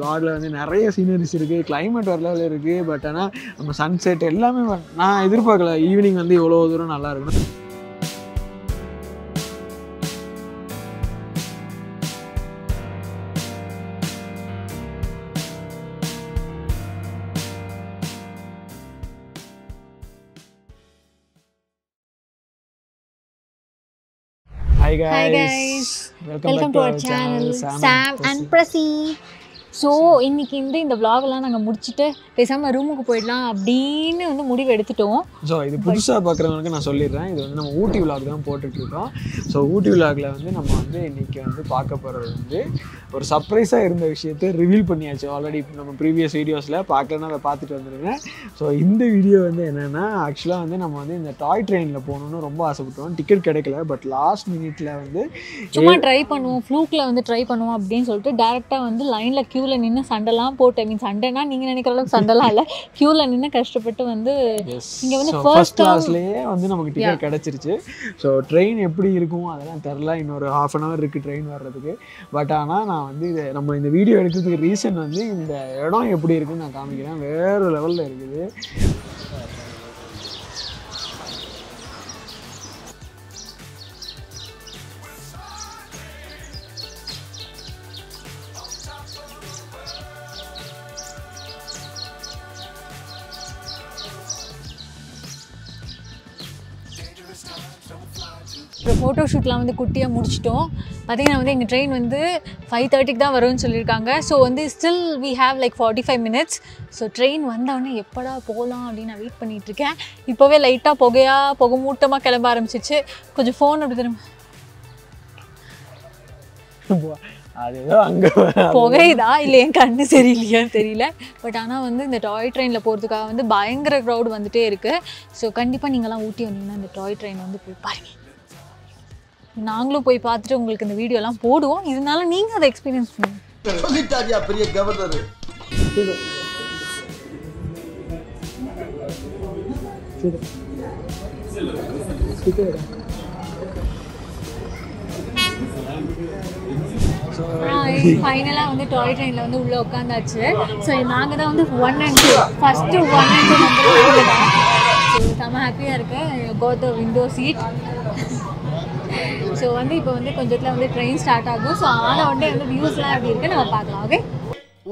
vlogல வந்து நிறைய சீனரிஸ் இருக்குது climate ஒரு லெவலில் இருக்குது பட் ஆனால் நம்ம சன்செட் எல்லாமே நான் எதிர்பார்க்கல. ஈவினிங் வந்து இவ்வளோ தூரம் நல்லா இருக்கணும் Hi guys. Guys. Welcome welcome to our channel Sam and Prasi so இன்னைக்கு வந்து இந்த vlogலாம் நாங்கள் முடிச்சுட்டு பேசாமல் ரூமுக்கு போயிடலாம் அப்படின்னு வந்து முடிவு எடுத்துட்டோம். ஸோ இது புதுசாக பார்க்குறவங்களுக்கு நான் சொல்லிடுறேன். இது வந்து நம்ம ஊட்டி விலாக் தான் போட்டுட்ருக்கோம் ஸோ ஊட்டி விலாகில் வந்து நம்ம வந்து இன்னைக்கு வந்து பார்க்க போகிறது வந்து ஒரு சர்ப்ரைஸாக இருந்த விஷயத்தை ரிவீல் பண்ணியாச்சு ஆல்ரெடி நம்ம ப்ரீவியஸ் வீடியோஸில் பார்க்கலன்னா அதை பார்த்துட்டு வந்துடுங்க ஸோ இந்த வீடியோ வந்து என்னென்னா ஆக்சுவலாக வந்து நம்ம வந்து இந்த டாய் ட்ரெயினில் போகணுன்னு ரொம்ப ஆசைப்பட்டோம். டிக்கெட் கிடைக்கல பட் லாஸ்ட் மினிட்ல வந்து சும்மா ட்ரை பண்ணுவோம் ஃப்ளூக்கில் வந்து ட்ரை பண்ணுவோம் அப்படின்னு சொல்லிட்டு டேரெக்டாக வந்து லைனில் க்யூவில் நின்று சண்டைலாம் போட்டு ஐ மீன் சண்டைனா நீங்கள் நினைக்கிற அளவுக்கு சண்டைலாம் இல்லை. க்யூவில் நின்று கஷ்டப்பட்டு வந்து இங்க வந்து ஃபர்ஸ்ட் கிளாஸ்லேயே வந்து நமக்கு டிக்கெட் கிடச்சிருச்சு. ஸோ ட்ரெயின் எப்படி இருக்கும் அதெல்லாம் தெரில இன்னொரு ஹாஃப் அன் ஹவர் இருக்குது ட்ரெயின் வர்றதுக்கு. பட் ஆனால் நான் வந்து இதை நம்ம இந்த வீடியோ எடுக்கிறதுக்கு ரீசன் வந்து இந்த இடம் எப்படி இருக்குன்னு நான் காமிக்கிறேன். வேறு லெவலில் இருக்குது. ஃபோட்டோ ஷூட்லாம் வந்து குட்டியாக முடிச்சிட்டோம். பார்த்தீங்கன்னா வந்து எங்கள் ட்ரெயின் வந்து ஃபைவ் தேர்ட்டிக்கு தான் வரும்னு சொல்லியிருக்காங்க. ஸோ வந்து still we have like forty five minutes so train வந்தவொடனே எப்படா போகலாம் அப்படின்னு நான் வெயிட் பண்ணிகிட்ருக்கேன் இப்போவே லைட்டாக புகையாக புகை மூட்டமாக கிளம்ப ஆரம்பிச்சிச்சு. கொஞ்சம் ஃபோன் அப்படி திரும்ப அது ஏதோ அங்கே புகையுதா இல்லை என் கண்ணு சரியில்லையான்னு தெரியல பட் ஆனால் வந்து இந்த டாய் ட்ரெயினில் போகிறதுக்காக வந்து பயங்கர க்ரௌட் வந்துட்டே இருக்குது ஸோ கண்டிப்பாக நீங்களாம் ஊட்டி வந்தீங்கன்னா இந்த டாய் ட்ரெயின் வந்து போய் பாருங்க நாங்களும் போய் பார்த்துட்டு உங்களுக்கு இந்த வீடியோலாம் போடுவோம் இருந்தாலும் நீங்கள் அதை எக்ஸ்பீரியன்ஸ் பண்ணுங்க பெரிய கவர்னர் ஃபைனலாக வந்து டாய் ட்ரெயினில் வந்து உள்ளே உட்காந்தாச்சு ஸோ நாங்கள் தான் வந்து one and two first one and two number தான் ஸோ செம்ம ஹாப்பியாக இருக்கு. கோத் விண்டோ சீட் ஸோ வந்து இப்போ வந்து கொஞ்சத்தில் வந்து ட்ரெயின் ஸ்டார்ட் ஆகும். ஸோ ஆன உடனே வந்து வியூஸ்லாம் எப்படி இருக்குது நம்ம பார்க்கலாம் ஓகே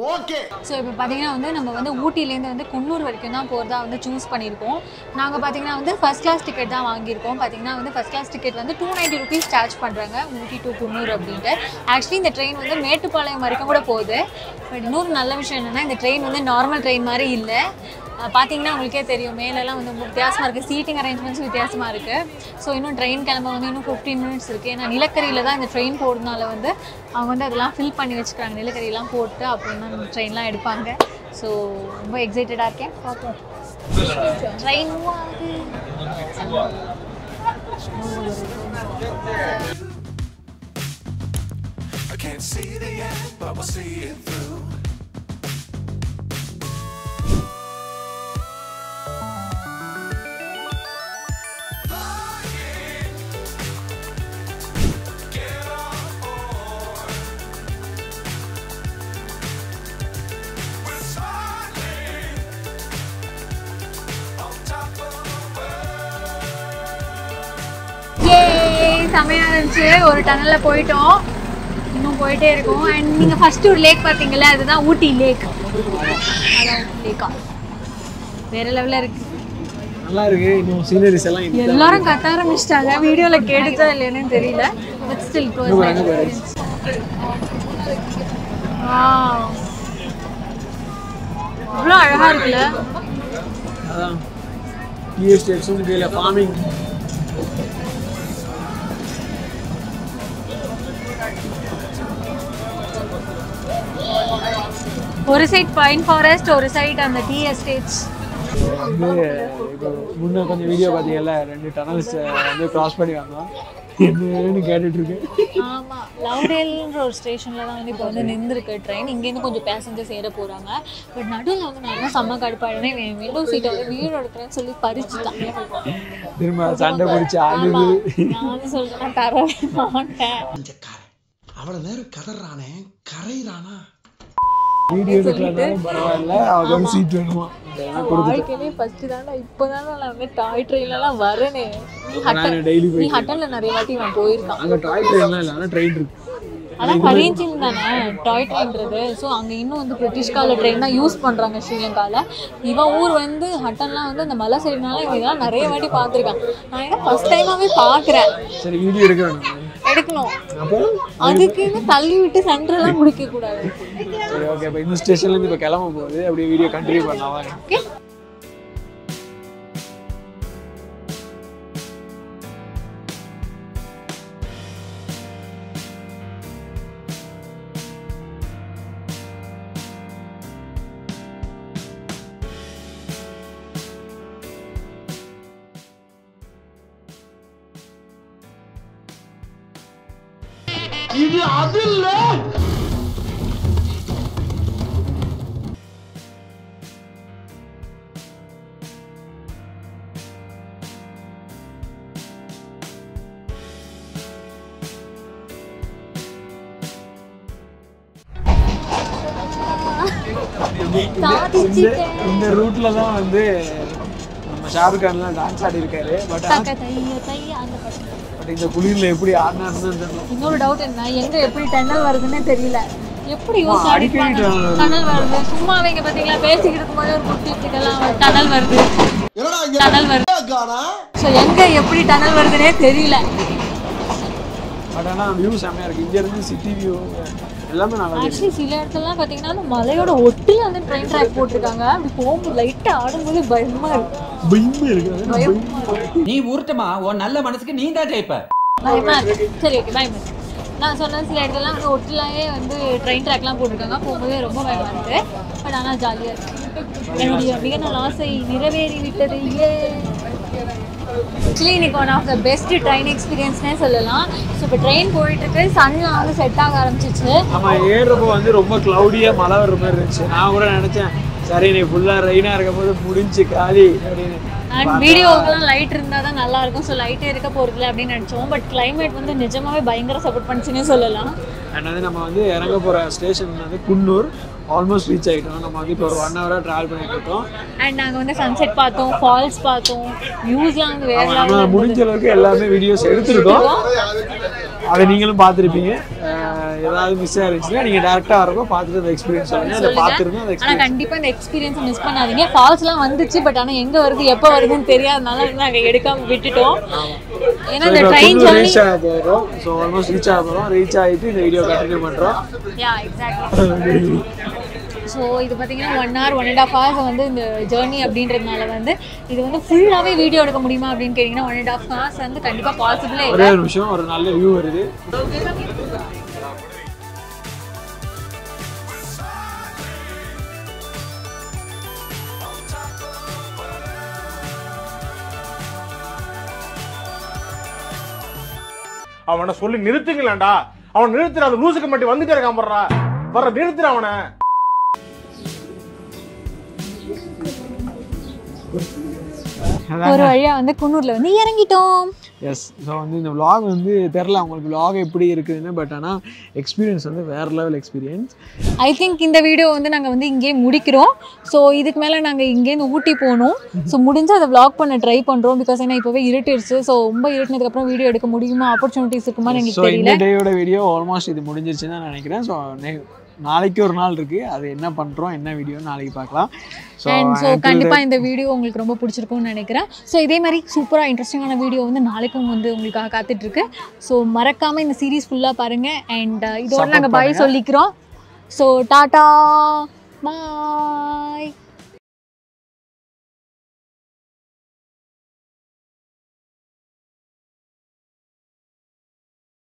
ஓகே ஸோ இப்போ பார்த்தீங்கன்னா வந்து நம்ம வந்து ஊட்டிலேருந்து வந்து குன்னூர் வரைக்கும் தான் போகிறதா வந்து சூஸ் பண்ணியிருக்கோம். நாங்கள் பார்த்தீங்கன்னா வந்து ஃபஸ்ட் கிளாஸ் டிக்கெட் தான் வாங்கியிருக்கோம். பார்த்தீங்கன்னா வந்து ஃபஸ்ட் கிளாஸ் டிக்கெட் வந்து டூ நைன்ட்டி ருபீஸ் சார்ஜ் பண்ணுறாங்க ஊட்டி டு குன்னூர் அப்படின்ட்டு. ஆக்சுவலி இந்த ட்ரெயின் வந்து மேட்டுப்பாளையம் வரைக்கும் கூட போகுது. பட் இன்னொரு நல்ல விஷயம் என்னென்னா இந்த ட்ரெயின் வந்து நார்மல் ட்ரெயின் மாதிரி இல்லை. பார்த்தீங்கன்னா உங்களுக்கே தெரியும் மேலெல்லாம் வந்து வித்தியாசமாக இருக்குது சீட்டிங் அரேஞ்ச்மெண்ட்ஸ் வித்தியாசமாக இருக்குது ஸோ இன்னும் ட்ரெயின் கிளம்ப வந்து இன்னும் ஃபிஃப்டீன் மினிட்ஸ் இருக்குது ஏன்னா நிலக்கரியில் தான் இந்த ட்ரெயின் போடுறதுனால வந்து அவங்க வந்து அதெல்லாம் ஃபில் பண்ணி வச்சுக்கிறாங்க. நிலக்கரியெல்லாம் போட்டு அப்புறம் தான் ட்ரெயின்லாம் எடுப்பாங்க. ஸோ ரொம்ப எக்ஸைட்டடாக இருக்கேன். பார்ப்போம் train I can't see the end, but we'll see it through. செமையாக இருந்துச்சு. ஒரு டனலில் போயிட்டோம். இன்னும் போயிட்டே இருக்கோம். அண்ட் நீங்கள் ஃபஸ்ட்டு ஒரு லேக் பார்த்தீங்கல்ல அதுதான் ஊட்டி லேக் லேக்கா வேறு லெவலில் இருக்குது நல்லா இருக்கு. இன்னும் சீனரிஸ் எல்லாம். எல்லாரும் கத்த ஆரம்பிச்சிட்டாங்க. வீடியோல கேட்டுச்சா இல்லைன்னு தெரியல. பட் ஸ்டில் இவ்வளோ அழகா இருக்குல்ல. அதான். ஃபார்மிங் ஒரு சைட் பைன் ஃபாரஸ்ட் ஒரு சைட் அந்த டீ எஸ்டேட்ஸ் வந்து இப்போ முன்ன கொஞ்சம் வீடியோ பார்த்தீங்கல்ல ரெண்டு டனல்ஸ் வந்து கிராஸ் பண்ணி வந்தோம். என்னன்னு கேட்டுட்டு இருக்கேன் ஆமா லவ்டேல்ன்ற ஒரு ஸ்டேஷன்ல தான் வந்து இப்போ வந்து நின்றுருக்கு ட்ரெயின் இங்கேருந்து கொஞ்சம் பேசஞ்சர்ஸ் ஏற போறாங்க. பட் நடுவில் வந்து நான் என்ன செம்ம கடுப்பாடுனே விண்டோ சீட்டை வந்து வீடு எடுக்கிறேன்னு சொல்லி பறிச்சுட்டான். திரும்ப சண்டை பிடிச்சி ஆடுது நான் வந்து சொல்றேன் தரவே மாட்டேன். அவ்வளவு நேரம் கதறானே கரையிறானா? வீடியோ எடுக்கலனாலும் பரவாயில்ல. வந்து சீட் வேணுமா? வாழ்க்கையிலே ஃபர்ஸ்ட் தானே இப்போதானே நான் வந்து டாய் ட்ரெயின்லாம் வரேனே. நீ ஹட்டன் டெய்லி நீ ஹட்டன்ல நிறைய வாட்டி நான் போயிருக்கான். அங்கே டாய் ட்ரெயின்லாம் இல்லை ஆனால் ட்ரெயின் இருக்கு. அதான் கரியன்சின் தானே டாய் ட்ரெயின்றது ஸோ அங்கே இன்னும் வந்து பிரிட்டிஷ் கால ட்ரெயின் தான் யூஸ் பண்ணுறாங்க ஸ்ரீலங்காவில் இவன் ஊர் வந்து ஹட்டன்லாம் வந்து அந்த மலை சைடுனால இதெல்லாம் நிறைய வாட்டி பார்த்துருக்கான். நான் என்ன ஃபர்ஸ்ட் டைமாகவே பார்க்குறேன். சரி வீடியோ எடுக்க அப்போ? அதுக்குன்னு தள்ளி விட்டு சென்டர்லாம் முடிக்க கூடாது ஓகே இப்போ இந்த ஸ்டேஷன்லேருந்து இப்போ கிளம்ப போகுது அப்படியே வீடியோ கண்டினியூ பண்ணலாம்? ஓகே இது அது இல்ல இந்த ரூட்ல தான் வந்து நம்ம ஷாருக் கான்லாம் டான்ஸ் ஆடி இருக்காரு பட் இந்த குளிர்ல எப்படி ஆடினாருன்னு தெரியல. இன்னொரு டவுட் என்ன? எங்க எப்படி டன்னல் வருதுன்னே தெரியல. எப்படி அடிக்கடி அடிப்பாங்க. டனல் வருது. சும்மா அவங்க பாத்தீங்களா பேசிக்கிட்டு இருக்கும்போது ஒரு குட்டிட்டுக்கெல்லாம் டனல் வருது. என்னடா இங்க டனல் வருது. ஸோ எங்க எப்படி டனல் வருதுன்னே தெரியல. பட் ஆனால் வியூ செம்மையா இருக்கு. இங்க இருந்து சிட்டி வியூ எல்லாமே நல்லா இருக்கு. ஆக்சுவலி சில இடத்துலலாம் பாத்தீங்கன்னா அந்த மலையோட ஒட்டில வந்து ட்ரெயின் ட்ராக் போட்டிருக்காங்க. அப்படி போகும்போது லைட்டா ஆடும்போது பயமா இருக்கு. நீ உருட்டுமா? உன் நல்ல மனசுக்கு நீ தான் ஜெயிப்ப. பயமா இருக்கு. சரி ஓகே பயமா இருக்கு நான் சொன்ன சில இடத்துலலாம் வந்து ஒட்டிலாயே வந்து ட்ரெயின் ட்ராக்லாம் போட்டிருக்காங்க. போகும்போது ரொம்ப பயமா இருக்கு. பட் ஆனால் ஜாலியாக இருக்கு. என்னுடைய மிக நாள் ஆசை நிறைவேறி விட்டது ஏ actually one of the best train எக்ஸ்பீரியன்ஸ்னே சொல்லலாம். ஸோ இப்போ ட்ரெயின் போயிட்டு இருக்கு சன்லாம் வந்து செட் ஆக ஆரம்பிச்சிச்சு. நம்ம ஏறுறப்போ வந்து ரொம்ப க்ளவுடியா மழை வர்ற மாதிரி இருந்துச்சு. நான் கூட நினைச்சேன் சரி நீ ஃபுல்லா ரெயினா இருக்கும் போது முடிஞ்சு காலி அப்படின்னு அண்ட் வீடியோக்கெல்லாம் லைட் இருந்தால் தான் நல்லா இருக்கும். ஸோ லைட்டே இருக்க போகிறதில்ல அப்படின்னு நினச்சோம். பட் climate வந்து நிஜமாவே பயங்கர சப்போர்ட் பண்ணுச்சுன்னே சொல்லலாம். அண்ட் வந்து நம்ம வந்து இறங்க போற ஸ்டேஷன் வந்து குன்னூர். ஆல்மோஸ்ட் ரீச் ஆகிட்டோம் நம்ம வந்து இப்போ ஒரு ஒன் ஹவராக ட்ராவல் பண்ணிட்டு இருக்கோம். அண்ட் நாங்கள் வந்து சன்செட் பார்த்தோம் ஃபால்ஸ் பார்த்தோம் வியூஸ்லாம் வந்து வேற முடிஞ்ச அளவுக்கு எல்லாமே வீடியோஸ் எடுத்திருக்கோம். அதை நீங்களும் பார்த்துருப்பீங்க. ஏதாவது மிஸ் ஆயிருச்சுன்னா நீங்கள் டேரெக்டாக வரப்போ பார்த்துட்டு அந்த எக்ஸ்பீரியன்ஸ் சொல்லுங்க. அதை பார்த்துருந்தோம் அந்த ஆனா கண்டிப்பா இந்த எக்ஸ்பீரியன்ஸ் மிஸ் பண்ணாதீங்க. ஃபால்ஸ்லாம் வந்துச்சு பட் ஆனா எங்க வருது எப்போ வருதுன்னு தெரியாதனால நாங்க எடுக்காம விட்டுட்டோம். ஏன்னா இந்த ட்ரெயின் ஜர்னி ரீச் ஆக போகிறோம் ஸோ ஆல்மோஸ்ட் ரீச் ஆக போகிறோம் ரீச் ஆகிட்டு இந்த வீடியோ கண்டினியூ பண்ணுறோம் யா எக்ஸாக்ட்லி ஸோ இது பார்த்தீங்கன்னா one hour one and half hours வந்து இந்த ஜேர்னி அப்படின்றதுனால வந்து இது வந்து ஃபுல்லாகவே வீடியோ எடுக்க முடியுமா அப்படின்னு கேட்டிங்கன்னா ஒன் அண்ட் ஆஃப் ஹவர்ஸ் வந்து கண்டிப்பாக பாசிபிளே ஒரு நிமிஷம். ஒரு நல்ல வியூ வருது. அவனை சொல்லி நிறுத்துங்களேன்டா. அவன் நிறுத்துற அந்த லூசுக்கு மட்டும் வந்துட்டே இருக்கான் போடுறா வர நிறுத்துற அவனை. ஒரு வழியா வந்து குன்னூர்ல வந்து இறங்கிட்டோம். எஸ் ஸோ வந்து இந்த vlog வந்து தெரில உங்களுக்கு vlog எப்படி இருக்குதுன்னு பட் ஆனால் எக்ஸ்பீரியன்ஸ் வந்து வேறு லெவல் எக்ஸ்பீரியன்ஸ் ஐ திங்க் இந்த வீடியோ வந்து நாங்கள் வந்து இங்கேயே முடிக்கிறோம். ஸோ இதுக்கு மேலே நாங்கள் இங்கேருந்து ஊட்டி போகணும். ஸோ முடிஞ்சு அதை vlog பண்ண ட்ரை பண்ணுறோம் பிகாஸ் ஏன்னா இப்போவே இருட்டிடுச்சு ஸோ ரொம்ப இருட்டினதுக்கப்புறம் வீடியோ எடுக்க முடியுமா? ஆப்பர்ச்சுனிட்டிஸ் இருக்குமான்னு எனக்கு தெரியல. டேயோட வீடியோ ஆல்மோஸ்ட் இது முடிஞ்சிருச்சுன்னு தான் நினைக்கிறேன். ஸோ நாளைக்கு ஒரு நாள் இருக்குது அது என்ன பண்ணுறோம் என்ன வீடியோ நாளைக்கு பார்க்கலாம். ஸோ ஸோ கண்டிப்பாக இந்த வீடியோ உங்களுக்கு ரொம்ப பிடிச்சிருக்கும்னு நினைக்கிறேன். ஸோ இதே மாதிரி சூப்பராக இன்ட்ரெஸ்டிங்கான வீடியோ வந்து நாளைக்கும் வந்து உங்களுக்காக காத்துட்ருக்கு. ஸோ மறக்காமல் இந்த சீரீஸ் ஃபுல்லாக பாருங்கள் அண்ட் இதோட Support நாங்கள் பாய். சொல்லிக்கிறோம். ஸோ டாட்டா பாய்